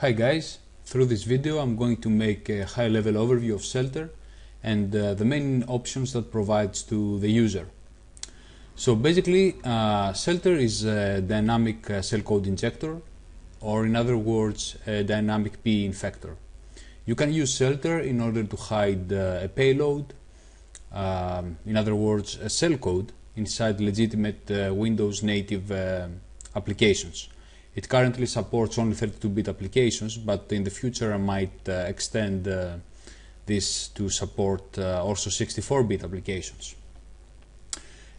Hi guys, through this video I'm going to make a high level overview of Shelter and uh, the main options that provides to the user. So basically uh, Shelter is a dynamic uh, cell code injector or in other words a dynamic PE infector. You can use Shelter in order to hide uh, a payload, um, in other words a cell code inside legitimate uh, Windows native uh, applications. It currently supports only 32-bit applications, but in the future I might uh, extend uh, this to support uh, also 64-bit applications.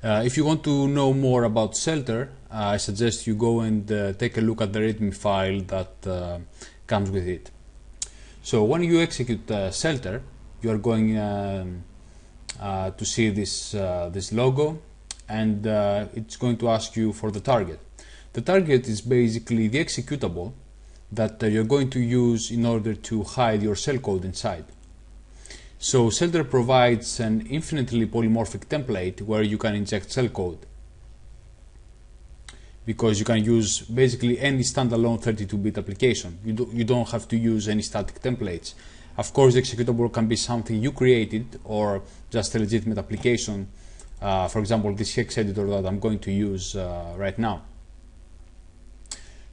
Uh, if you want to know more about Shelter, I suggest you go and take a look at the README file that comes with it. So when you execute Shelter, you are going um, to see this, this logo and it's going to ask you for the target. The target is basically the executable that uh, you're going to use in order to hide your cell code inside. So Shelter provides an infinitely polymorphic template where you can inject cell code because you can use basically any standalone 32-bit application. You, do, you don't have to use any static templates. Of course, the executable can be something you created or just a legitimate application. Uh, for example, this hex editor that I'm going to use uh, right now.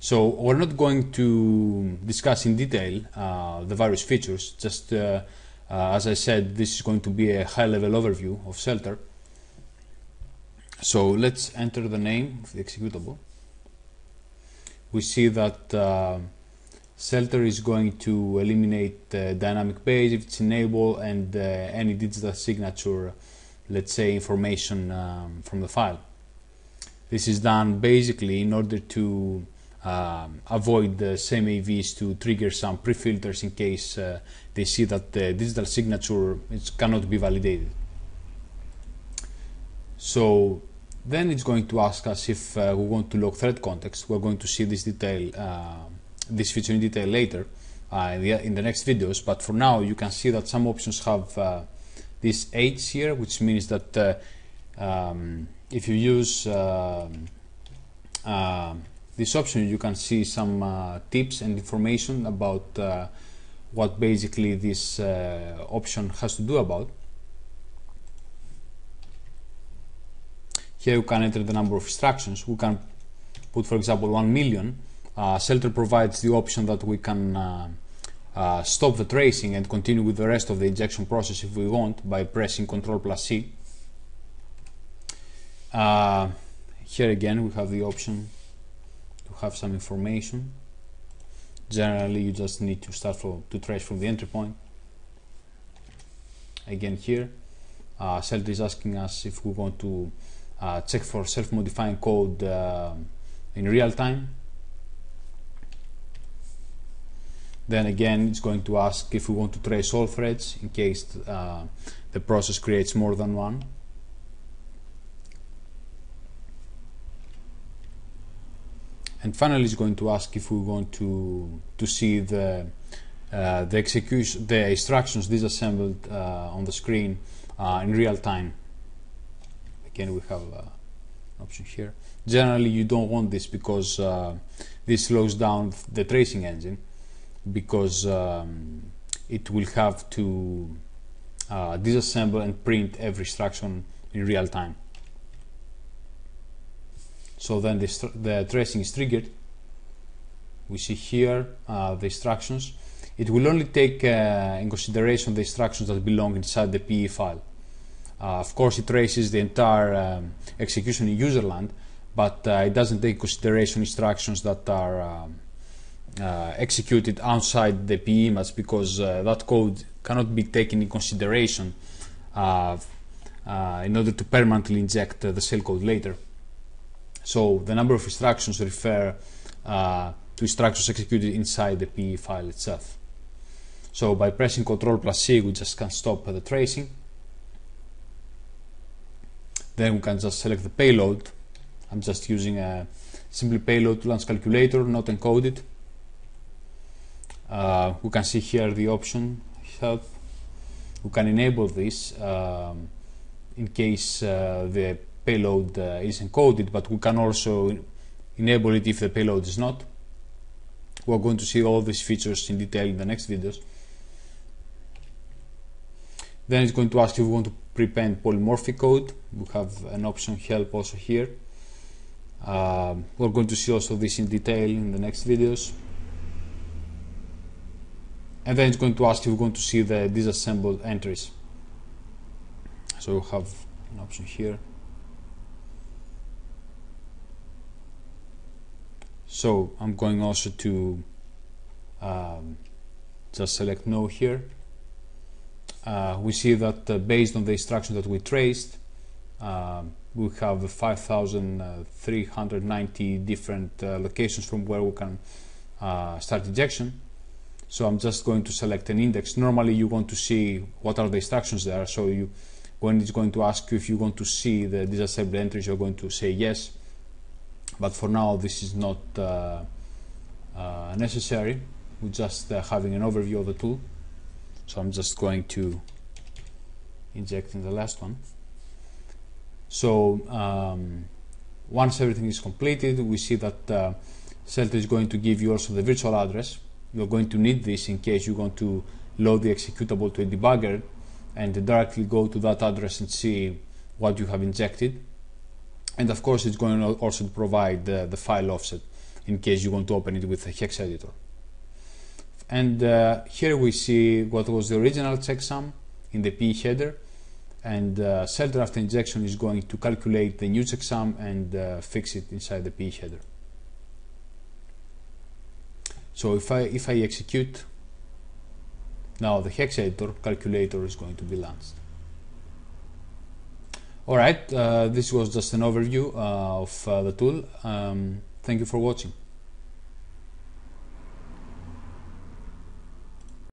So we're not going to discuss in detail uh, the various features, just uh, uh, as I said, this is going to be a high-level overview of Shelter. So let's enter the name of the executable. We see that uh, Shelter is going to eliminate dynamic page if it's enabled and uh, any digital signature, let's say information um, from the file. This is done basically in order to um, avoid the same AVs to trigger some pre-filters in case uh, they see that the digital signature cannot be validated. So then it's going to ask us if uh, we want to log thread context. We're going to see this detail, uh, this feature in detail later uh, in the, in, the, next videos. But for now, you can see that some options have uh, this H here, which means that uh, um, if you use um, this option you can see some uh, tips and information about uh, what basically this uh, option has to do about. Here you can enter the number of instructions. We can put for example 1 million. Uh, Shelter provides the option that we can uh, uh, stop the tracing and continue with the rest of the injection process if we want by pressing Ctrl plus C. here again we have the option have some information. Generally, you just need to start from, to trace from the entry point. Again here, uh, Shelter is asking us if we want to uh, check for self-modifying code uh, in real time. Then again, it's going to ask if we want to trace all threads in case uh, the process creates more than one. And finally it's going to ask if we want to to see the uh, the execution the instructions disassembled uh, on the screen uh, in real time. Again we have uh, an option here. Generally you don't want this because uh, this slows down the tracing engine because um, it will have to uh, disassemble and print every instruction in real time so then the, tracing is triggered. We see here uh, the instructions. It will only take uh, in consideration the instructions that belong inside the PE file. Uh, of course, it traces the entire um, execution in userland, but uh, it doesn't take consideration instructions that are um, uh, executed outside the PE image because uh, that code cannot be taken in consideration in order to permanently inject the cell code later. So the number of instructions refer uh, to instructions executed inside the PE file itself. So by pressing Ctrl plus C, we just can stop the tracing. Then we can just select the payload. I'm just using a simple payload to launch calculator, not encoded. Uh, we can see here the option help. We can enable this um, in case uh, the payload uh, is encoded, but we can also enable it if the payload is not. we're going to see all these features in detail in the next videos. Then it's going to ask if we want to prepend polymorphic code. We have an option help also here. Uh, we're going to see also this in detail in the next videos. And then it's going to ask if we're going to see the disassembled entries. So we have an option here so I'm going also to um, just select no here. Uh, we see that uh, based on the instruction that we traced uh, we have 5,390 different uh, locations from where we can uh, start injection. So I'm just going to select an index. Normally you want to see what are the instructions there. So you when it's going to ask you if you want to see the disassembled entries you're going to say yes but for now this is not uh, uh, necessary. We're just uh, having an overview of the tool. So I'm just going to inject in the last one. So um, once everything is completed we see that uh, Celter is going to give you also the virtual address. You're going to need this in case you want to load the executable to a debugger and directly go to that address and see what you have injected and of course it's going to also provide the, the file offset in case you want to open it with a hex editor. And uh, here we see what was the original checksum in the PE header. And uh, Celter after injection is going to calculate the new checksum and uh, fix it inside the PE header. So if I if I execute now the hex editor calculator is going to be launched Alright, uh, this was just an overview uh, of uh, the tool. Um, thank you for watching.